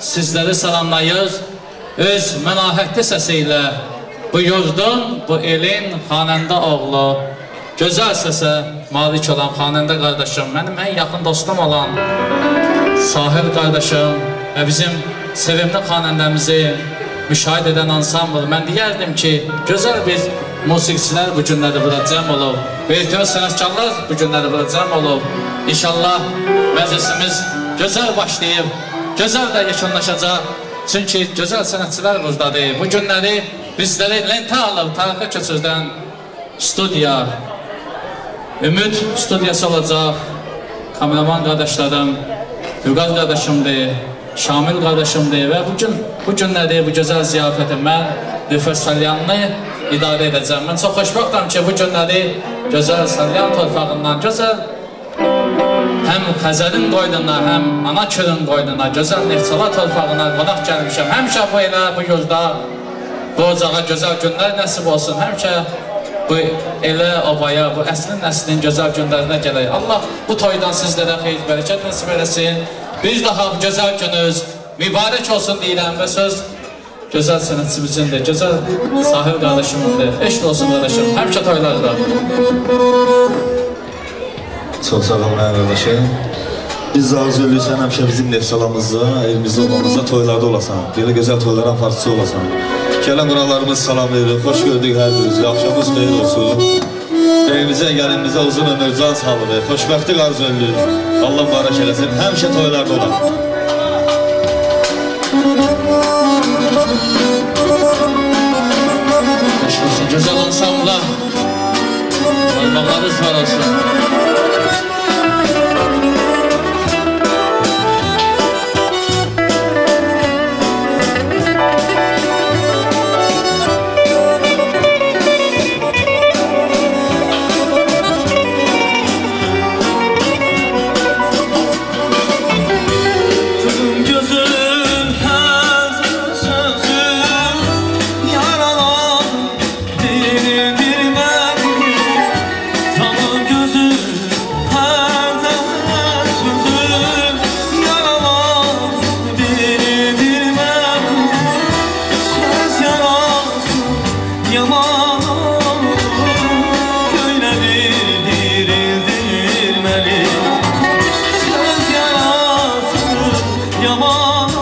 sizləri salamlayır. Öz məlahətli səsi ilə bu yurdun, bu elin xanəndə oğlu, gözəl səsə malik olan xanəndə qardaşım, mənim ən yaxın dostum olan Sahil qardaşım və bizim sevimli xanəndəmizi müşahidə edən ansambl. Mən deyərdim ki, gözəl bir musiqiçilər bu günləri bura cəm olub. Vertiyor sənətkarlar bu günləri bura cəm olub. İnşallah məclisimiz gözəl başlayıb, gözəl də yekunlaşacaq. Çünki gözəl sənətçilər buradadır. Bu günləri bizləri lentə alıb, tarixə keçirdən studiya, Ümid studiyası olacaq, kameraman qardaşlarım, Vüqaz qardaşımdır, Şamil qardaşımdır və bugün, bu günləri, bu gözəl ziyafəti mən Lüfər Salyanlı idarə edəcəm. Mən çox xoşbəxtəm ki, bu günləri gözəl Salyan torpağından, gözəl həm Xəzərin qoynuna, həm Anakürün qoynuna, gözəl Neftçala torpağına qonaq gəlmişəm. Həmişə bu elə, bu yolda, bu ocağa gözəl günlər nəsib olsun. Həmişə bu elə obaya, bu əslin nəslin gözəl günlərinə gələk. Allah bu toydan sizlərə xeyir, bərəkət nəsib eləsin. Bir daha bu gözəl gününüz mübarək olsun deyirəm və söz gözəl sənətçimizin gözəl sahib qardaşımındır. Eşq olsun qardaşım, həmişə toylarda. Çox sağ olun, mənim qardaşım. Biz arzu edirik həmişə bizim nefsalamızda, evimizdə olmamızda toylarda olasan. Belə gözəl toyların partisi olasan. Gələn qonaqlarımız salam verir, xoş gördük hər birinizi, axşamınız xeyir olsun. Evimizə, gəlinimizə uzun ömür, can sağlığı, xoşbəxtlik arzu edirik. Allah mübarək eləsin, həmişə toylarda olan. Xoş olsun, gözəl ansambla. Parmaqlarınız var olsun. amor.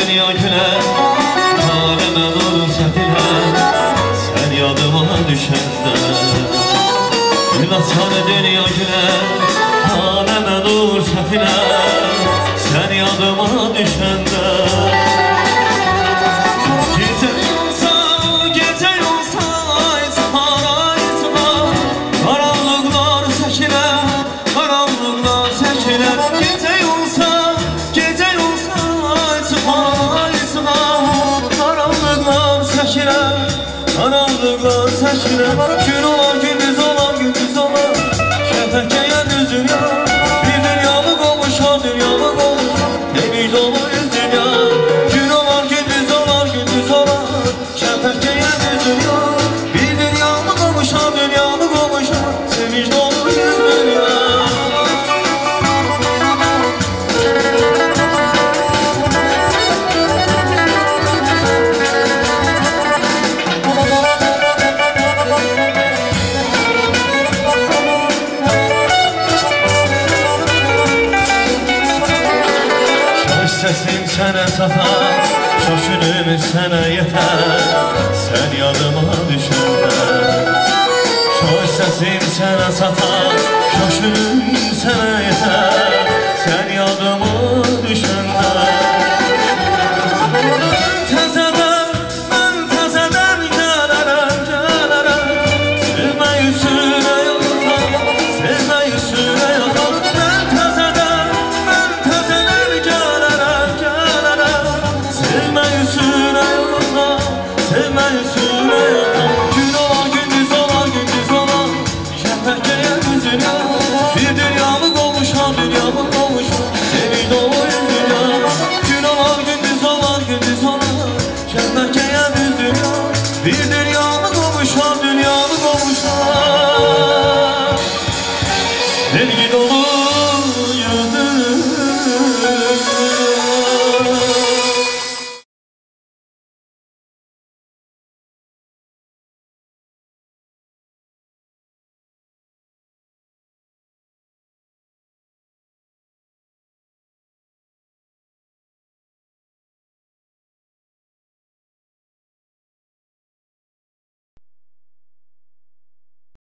dünya güne Çareme vursa dile Sen yadıma düşende Gülme sana dünya güne Krishna sesim sənə çatar Çox günümüz sənə yetər Sən yadıma düşəndə Çox sesim sənə çatar Çox günüm sənə yetər